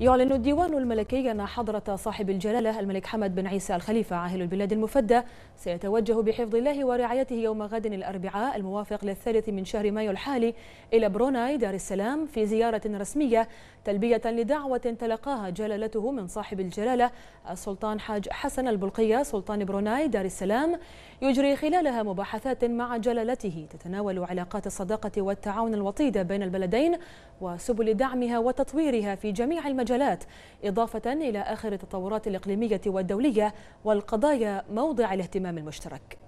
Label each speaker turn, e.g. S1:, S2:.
S1: يعلن الديوان الملكي أن حضرة صاحب الجلالة الملك حمد بن عيسى الخليفة عاهل البلاد المفدى سيتوجه بحفظ الله ورعايته يوم غد الأربعاء الموافق للثالث من شهر مايو الحالي إلى بروناي دار السلام في زيارة رسمية تلبية لدعوة تلقاها جلالته من صاحب الجلالة السلطان حاج حسن البلقية سلطان بروناي دار السلام. يجري خلالها مباحثات مع جلالته تتناول علاقات الصداقة والتعاون الوطيدة بين البلدين وسبل دعمها وتطويرها في جميع المجالات إضافة إلى آخر التطورات الإقليمية والدولية والقضايا موضع الاهتمام المشترك.